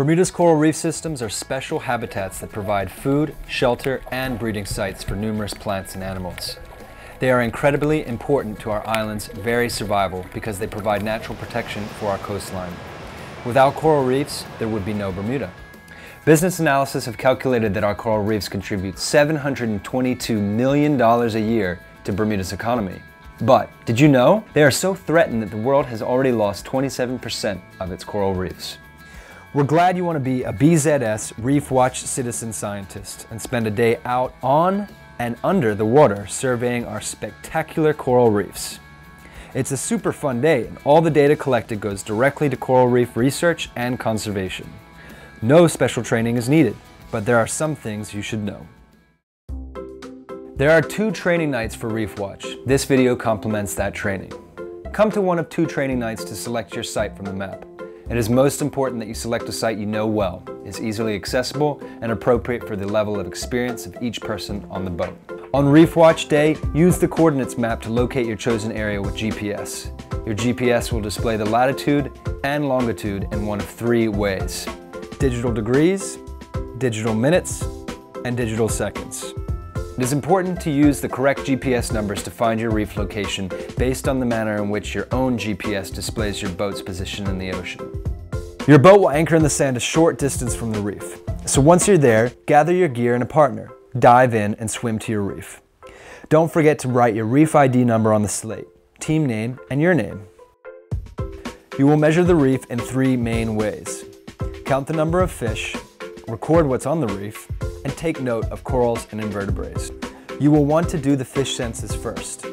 Bermuda's coral reef systems are special habitats that provide food, shelter, and breeding sites for numerous plants and animals. They are incredibly important to our island's very survival because they provide natural protection for our coastline. Without coral reefs, there would be no Bermuda. Business analysis have calculated that our coral reefs contribute $722 million a year to Bermuda's economy. But did you know they are so threatened that the world has already lost 27% of its coral reefs? We're glad you want to be a BZS Reef Watch citizen scientist and spend a day out on and under the water surveying our spectacular coral reefs. It's a super fun day and all the data collected goes directly to coral reef research and conservation. No special training is needed, but there are some things you should know. There are two training nights for Reef Watch. This video complements that training. Come to one of two training nights to select your site from the map. It is most important that you select a site you know well, is easily accessible, and appropriate for the level of experience of each person on the boat. On Reef Watch Day, use the coordinates map to locate your chosen area with GPS. Your GPS will display the latitude and longitude in one of three ways. Digital degrees, digital minutes, and digital seconds. It is important to use the correct GPS numbers to find your reef location based on the manner in which your own GPS displays your boat's position in the ocean. Your boat will anchor in the sand a short distance from the reef. So once you're there, gather your gear and a partner, dive in and swim to your reef. Don't forget to write your reef ID number on the slate, team name, and your name. You will measure the reef in three main ways. Count the number of fish, record what's on the reef, and take note of corals and invertebrates. You will want to do the fish census first.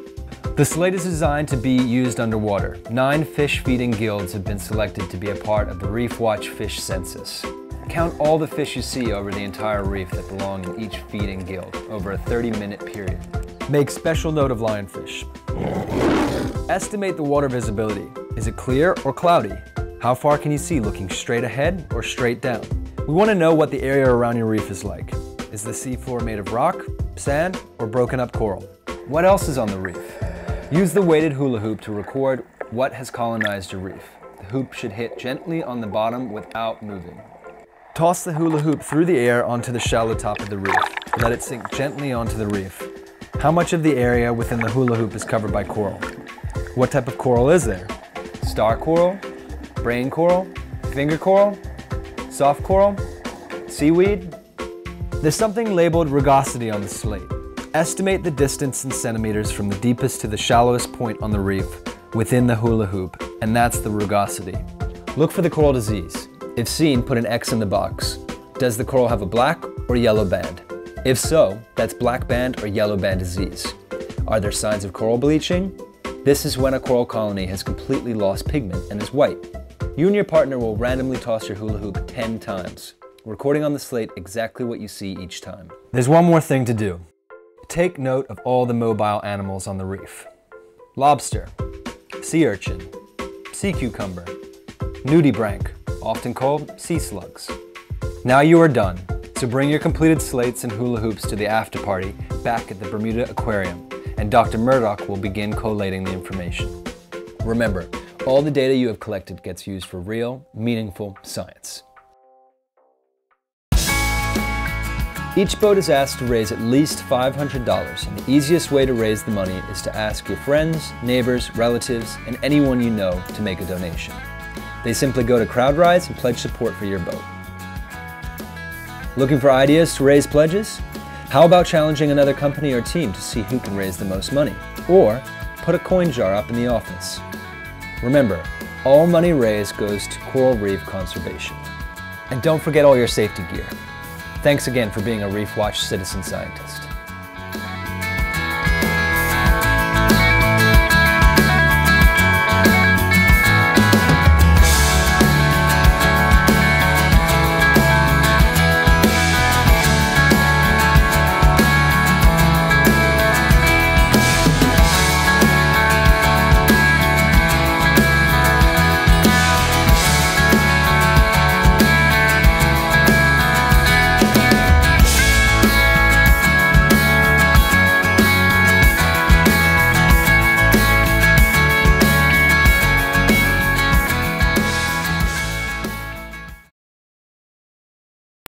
The slate is designed to be used underwater. Nine fish feeding guilds have been selected to be a part of the Reef Watch Fish Census. Count all the fish you see over the entire reef that belong in each feeding guild over a 30 minute period. Make special note of lionfish. Estimate the water visibility. Is it clear or cloudy? How far can you see looking straight ahead or straight down? We want to know what the area around your reef is like. Is the seafloor made of rock, sand, or broken up coral? What else is on the reef? Use the weighted hula hoop to record what has colonized your reef. The hoop should hit gently on the bottom without moving. Toss the hula hoop through the air onto the shallow top of the reef. Let it sink gently onto the reef. How much of the area within the hula hoop is covered by coral? What type of coral is there? Star coral? Brain coral? Finger coral? Soft coral? Seaweed? There's something labeled rugosity on the slate. Estimate the distance in centimeters from the deepest to the shallowest point on the reef within the hula hoop, and that's the rugosity. Look for the coral disease. If seen, put an X in the box. Does the coral have a black or yellow band? If so, that's black band or yellow band disease. Are there signs of coral bleaching? This is when a coral colony has completely lost pigment and is white. You and your partner will randomly toss your hula hoop 10 times, recording on the slate exactly what you see each time. There's one more thing to do. Take note of all the mobile animals on the reef. Lobster, sea urchin, sea cucumber, nudibranch, often called sea slugs. Now you are done, so bring your completed slates and hula hoops to the after party back at the Bermuda Aquarium, and Dr. Murdoch will begin collating the information. Remember, all the data you have collected gets used for real, meaningful science. Each boat is asked to raise at least $500, and the easiest way to raise the money is to ask your friends, neighbors, relatives, and anyone you know to make a donation. They simply go to CrowdRise and pledge support for your boat. Looking for ideas to raise pledges? How about challenging another company or team to see who can raise the most money? Or put a coin jar up in the office. Remember, all money raised goes to coral reef conservation. And don't forget all your safety gear. Thanks again for being a Reef Watch citizen scientist.